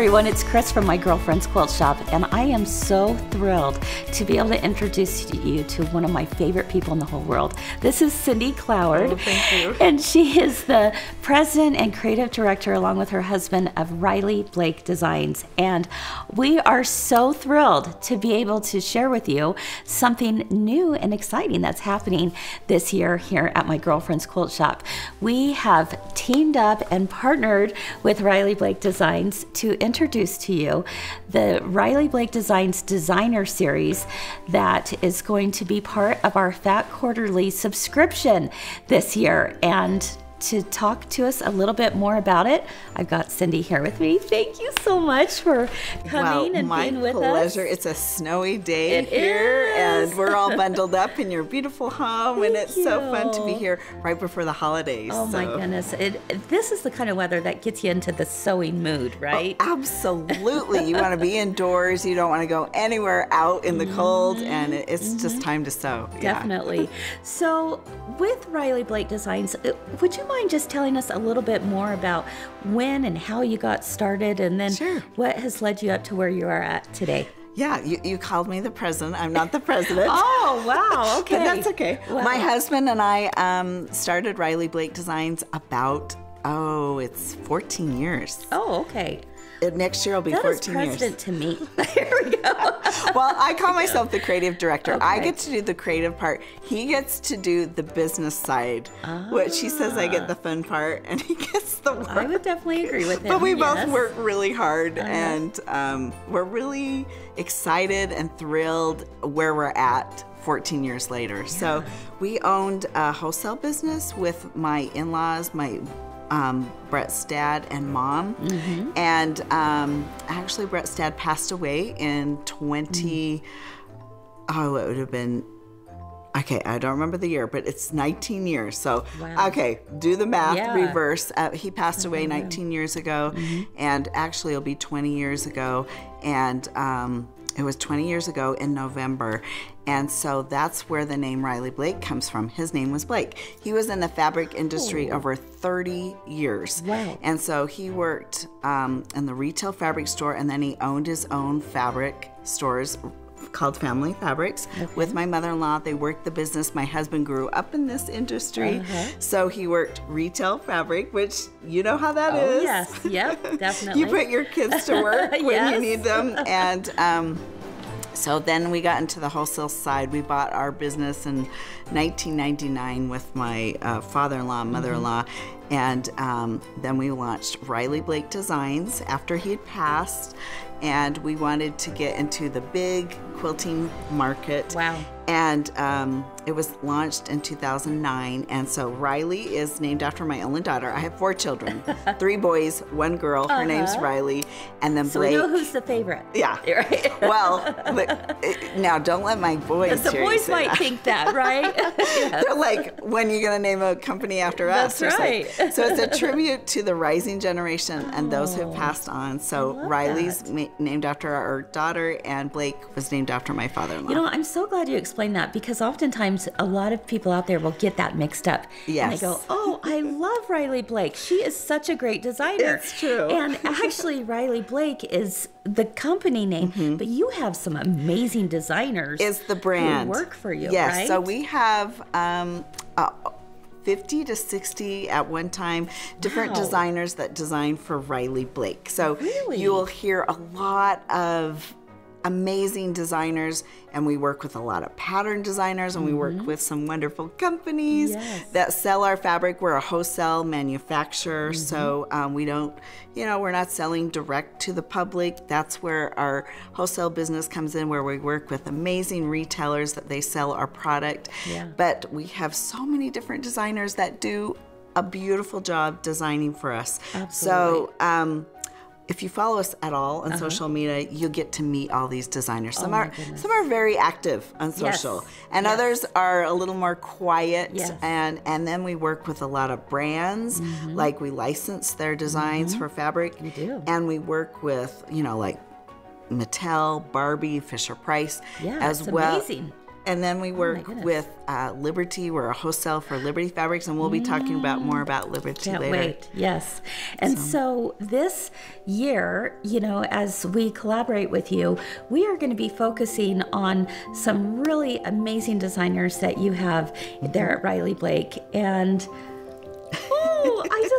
everyone, it's Kris from My Girlfriend's Quilt Shoppe, and I am so thrilled to be able to introduce you to one of my favorite people in the whole world. This is Cindy Cloward. Oh, thank you. And she is the president and creative director, along with her husband, of Riley Blake Designs. And we are so thrilled to be able to share with you something new and exciting that's happening this year here at My Girlfriend's Quilt Shoppe. We have teamed up and partnered with Riley Blake Designs to introduce to you the Riley Blake Designs Designer Series that is going to be part of our Fat Quarterly subscription this year. And to talk to us a little bit more about it, I've got Cindy here with me. Thank you so much for coming well, and being with pleasure. us. My pleasure. It's a snowy day It here, is. and we're all bundled up in your beautiful home, and Thank it's so fun to be here right before the holidays. Oh my goodness. It, this is the kind of weather that gets you into the sewing mood, right? Absolutely. You want to be indoors. You don't want to go anywhere out in the cold, and it- it's just time to sew. Yeah. Mm-hmm. Definitely. So, with Riley Blake Designs, uh, would you mind just telling us a little bit more about when and how you got started, and then Sure. what has led you up to where you are at today? Yeah, you, you called me the president. I'm not the president. Oh, wow. Okay. But that's okay. Wow. My husband and I um, started Riley Blake Designs about, oh, it's 14 years. Oh, okay. Uh, Next year will be That is 14 years. president to me. Here we go. well, I call myself the creative director. I get to do the creative part. He gets to do the business side, which he says I get the fun part, and he gets the work. I would definitely agree with him. but we both yes. Uh-huh. work really hard, and um, we're really excited and thrilled where we're at 14 years later. So we owned a wholesale business with my in-laws, my um, Brett's dad and mom, Mm-hmm. and um, actually Brett's dad passed away in 20. Oh, it would have been. Okay, I don't remember the year, but it's 19 years. So, Wow. okay, do the math, Yeah. Mm-hmm. reverse. Uh, he passed away 19 years ago, and actually, it'll be 20 years ago. And um, it was 20 years ago in November. And so that's where the name Riley Blake comes from. His name was Blake. He was in the fabric industry over 30 years. Wow. And so he worked um, in the retail fabric store, and then he owned his own fabric stores called Family Fabrics with my mother-in-law. They worked the business. My husband grew up in this industry, Uh-huh. so he worked retail fabric, which you know how that Oh, is. yes. Yep, definitely. you put your kids to work when Yes. you need them, and. Um, so then we got into the wholesale side. We bought our business in 1999 with my uh, father-in-law, Mm-hmm. mother-in-law, and um, then we launched Riley Blake Designs after he had passed, and we wanted to get into the big quilting market. Wow. And um, it was launched in 2009. And so Riley is named after my only daughter. I have four children, three boys, one girl. Her name's Riley, and then Uh-huh. So Blake. we know who's the favorite. Yeah. Right. well, look, it- now don't let my boys. the boys might that. think that, right? Yes. They're like, when are you going to name a company after That's us? something. right. so it's a tribute to the rising generation and those who have passed on. So Riley's that. named after our daughter, and Blake was named after my father-in-law. You know, I'm so glad you explained that because oftentimes a lot of people out there will get that mixed up. And Yes. they go, Oh, I love Riley Blake. She is such a great designer. It's true. And actually, Riley Blake is the company name, but you have some amazing designers. is the brand Who work for you, Yes. right? So we have um, uh, 50 to 60 at one time different Wow. designers that design for Riley Blake. So Really? you will hear a lot of amazing designers and we work with a lot of pattern designers and we work with some wonderful companies Mm-hmm. Yes. that sell our fabric we're a wholesale manufacturer so Mm-hmm. um, we don't you know we're not selling direct to the public that's where our wholesale business comes in where we work with amazing retailers that they sell our product Yeah. but we have so many different designers that do a beautiful job designing for us so um, if you follow us at all on uh-huh. social media, you'll get to meet all these designers. Some Oh are goodness. some are very active on Yes. social, and Yes. others are a little more quiet. Yes. And and then we work with a lot of brands, mm-hmm. like we license their designs mm-hmm. for fabric. We do. And we work with you know like Mattel, Barbie, Fisher Price, Yeah, as well. amazing. And then we work goodness. with uh, Liberty. We're a wholesale for Liberty Fabrics, and we'll be talking about more about Liberty Can't later. wait. Yes. And so. this year, you know, as we collaborate with you, we are going to be focusing on some really amazing designers that you have there at Riley Blake. And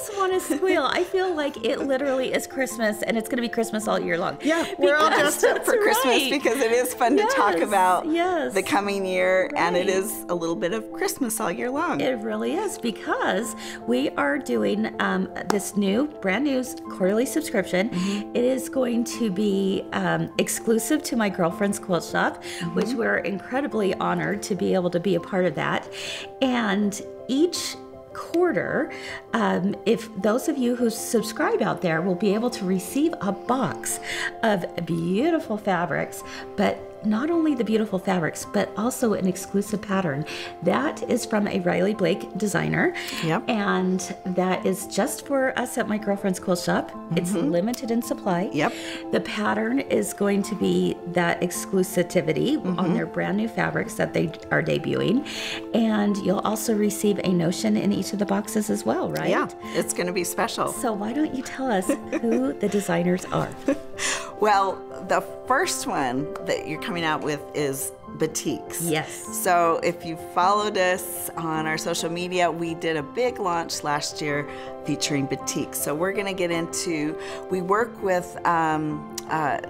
I just want to squeal. I feel like it literally is Christmas and it's going to be Christmas all year long. Yeah, we're all dressed up for Christmas right. because it is fun to talk about yes. the coming year, and it is a little bit of Christmas all year long. It really is because we are doing um, this new, brand new quarterly subscription. It is going to be um, exclusive to my girlfriend's quilt shop, which we're incredibly honored to be able to be a part of that. And each quarter, um, if those of you who subscribe out there will be able to receive a box of beautiful fabrics, but not only the beautiful fabrics, but also an exclusive pattern. That is from a Riley Blake designer. Yep. And that is just for us at my girlfriend's quilt shop. It's limited in supply. Yep. The pattern is going to be that exclusivity Mm-hmm. on their brand new fabrics that they are debuting. And you'll also receive a notion in each of the boxes as well, right? Yeah, it's going to be special. So why don't you tell us who the designers are? Well, the first one that you're coming out with is Batiks. Yes. So if you followed us on our social media, we did a big launch last year featuring Batiks. So we're going to get into, we work with um, uh,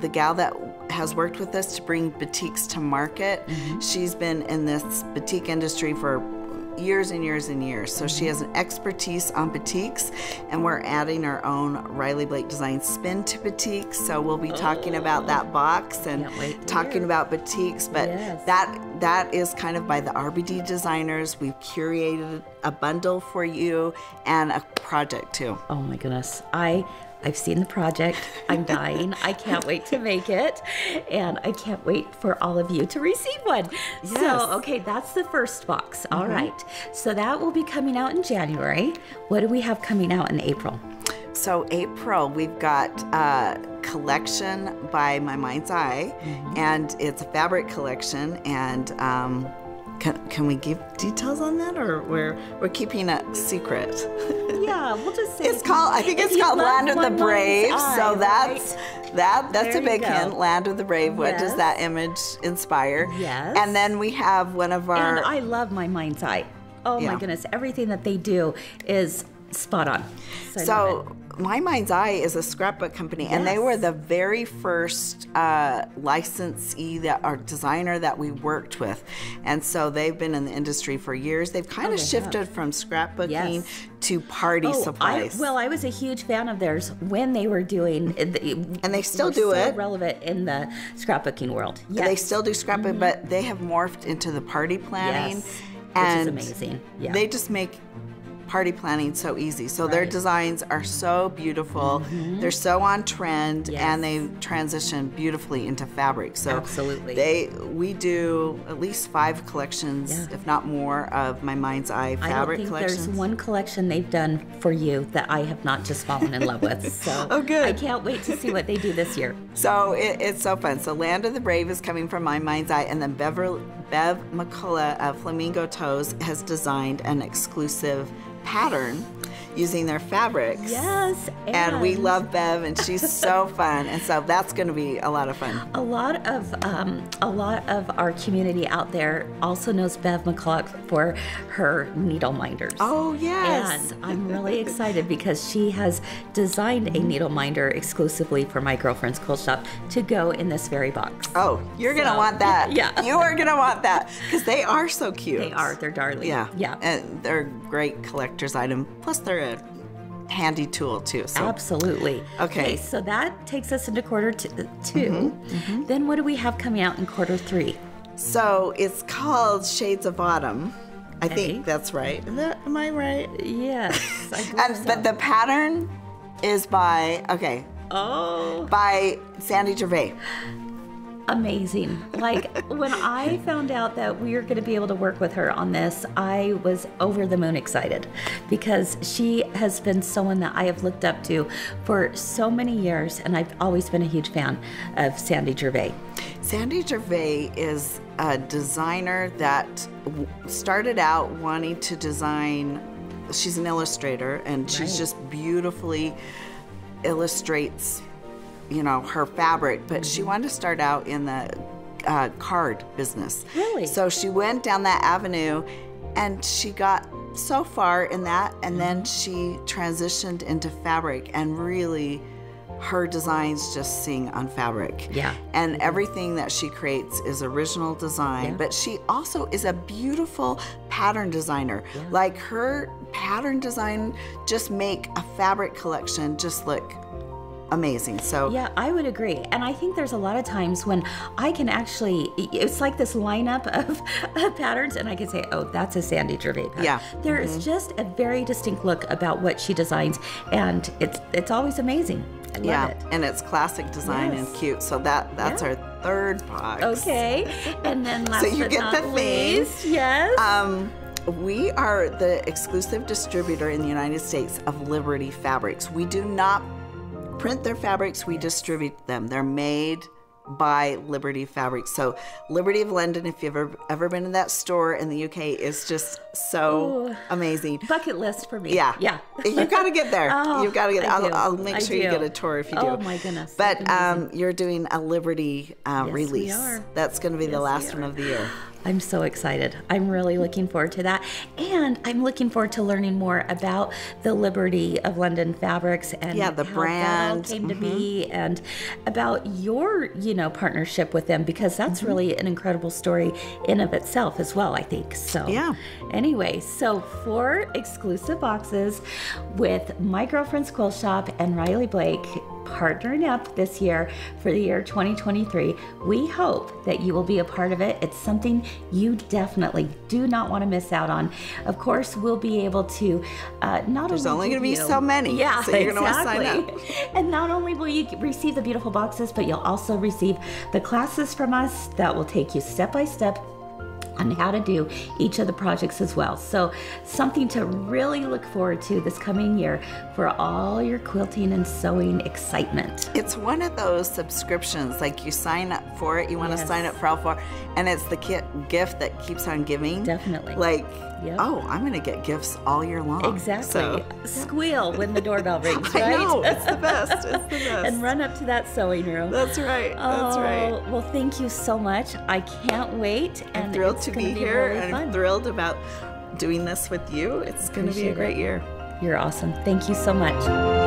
the gal that has worked with us to bring batiks to market. She's been in this batik industry for years and years and years. So she has an expertise on batiks, and we're adding our own Riley Blake design spin to batiks. So we'll be talking about that oh, box and Can't wait to talking about batiks. But Yes. that that is kind of by the RBD designers. We've curated a bundle for you and a project too. Oh my goodness. I I've seen the project. I'm dying. I can't wait to make it. And I can't wait for all of you to receive one. Yes. So, okay, that's the first box. All right. So that will be coming out in January. What do we have coming out in April? So April, we've got a collection by My Mind's Eye, and it's a fabric collection. And um, can, can we give details on that, or we're we're keeping it secret? Yeah, we'll just say It's called. I think it's called Land of the Brave. Eye, so that's right? that. That's There a big hint. Land of the Brave. What does that image inspire? Yes. And then we have one of our. And I love my mind's eye. Oh Yeah. my goodness, everything that they do is spot on. So, I love it. So, My Mind's Eye is a scrapbook company, and they were the very first uh, licensee that our designer that we worked with, and so they've been in the industry for years. They've kind Oh, of they shifted from scrapbooking Yes. to party Oh, supplies. I, well, I was a huge fan of theirs when they were doing, and they still do it. Relevant in the scrapbooking world. Yes. They still do scrapbook, but they have morphed into the party planning, Yes, which is and amazing. Yeah. they just make party planning so easy. So their designs are so beautiful. Mm-hmm. They're so on trend, Yes. and they transition beautifully into fabric. So Absolutely. they we do at least five collections, Yeah. if not more, of my mind's eye fabric I don't think collections. there's one collection they've done for you that I have not just fallen in love with. So Oh, good. I can't wait to see what they do this year. So it, it's so fun. So Land of the Brave is coming from My Mind's Eye, and then Beverly, Bev McCullough of Flamingo Toes has designed an exclusive pattern using their fabrics. Yes, And, we love Bev, and she's so fun, and so that's going to be a lot of fun. A lot of um, a lot of our community out there also knows Bev McCullough for her needle minders. Oh yes. And I'm really excited because she has designed a needle minder exclusively for my girlfriend's quilt shop to go in this very box. Oh, you're gonna want that. yeah. you are gonna want that because they are so cute. They are, they're darling. Yeah, Yeah. and they're a great collector's item. Plus, they're a handy tool too. So Absolutely. Okay. so that takes us into quarter t- 2 Mm-hmm, Then what do we have coming out in quarter three? So it's called Shades of Autumn. I Okay. think that's right. That, am I right? Yes. I And so. but the pattern is by okay oh. by Sandy Gervais. Amazing. Like when I found out that we were going to be able to work with her on this, I was over the moon excited because she has been someone that I have looked up to for so many years, and I've always been a huge fan of Sandy Gervais. Sandy Gervais is a designer that started out wanting to design. She's an illustrator, and she's Right. just beautifully illustrates, you know, her fabric. But she wanted to start out in the uh, card business. Really? So she went down that avenue, and she got so far in that, and then she transitioned into fabric, and really. Her designs just sing on fabric. Yeah. And everything that she creates is original design, Yeah. but she also is a beautiful pattern designer. Yeah. Like her pattern design just make a fabric collection just look amazing. So Yeah, I would agree. And I think there's a lot of times when I can actually, it's like this lineup of, patterns, and I can say, oh, that's a Sandy Gervais pattern. Yeah. There is just a very distinct look about what she designs, and it's it's always amazing. I love yeah, it. and it's classic design and cute. So that that's Yeah. our third box. Okay. And then last so you but get not the least, yes. Um, we are the exclusive distributor in the United States of Liberty Fabrics. We do not print their fabrics, we distribute them. They're made by Liberty Fabrics. So Liberty of London, if you've ever ever been in that store in the UK, is just so Ooh. amazing. Bucket list for me. Yeah, Yeah. you got to get there. Oh, You've got to get. I'll. I'll make sure you get a tour if you do. Oh, my goodness. But um, you're doing a Liberty uh, Yes, we release. are. That's going to be the Yes, we last one of the year. I'm so excited. I'm really looking forward to that. And I'm looking forward to learning more about the Liberty of London fabrics and Yeah, the brand. that all came to be and about your, you know, partnership with them because that's Mm-hmm. really an incredible story in of itself as well, I think. So Yeah. Anyway, so four exclusive boxes with My Girlfriend's Quilt Shoppe and Riley Blake partnering up this year for the year 2023. We hope that you will be a part of it. It's something you definitely do not want to miss out on. Of course, we'll be able to uh, not There's only give gonna be you- so many, Yeah, so you're gonna sign exactly. And not only will you receive the beautiful boxes, but you'll also receive the classes from us that will take you step by step on how to do each of the projects as well. So, something to really look forward to this coming year for all your quilting and sewing excitement. It's one of those subscriptions, like you sign up for it, you want to sign up for all four, and it's the kit gift that keeps on giving. Definitely. Like, Yep. oh, I'm going to get gifts all year long. Exactly. So, Squeal when the doorbell rings, right? I right? know, it's the best. It's the best. and run up to that sewing room. That's right. That's oh, right. Oh, Well, thank you so much. I can't wait. And I'm thrilled to gonna be here, really and I'm thrilled about doing this with you. It's going to be a great it. year. You're awesome. Thank you so much.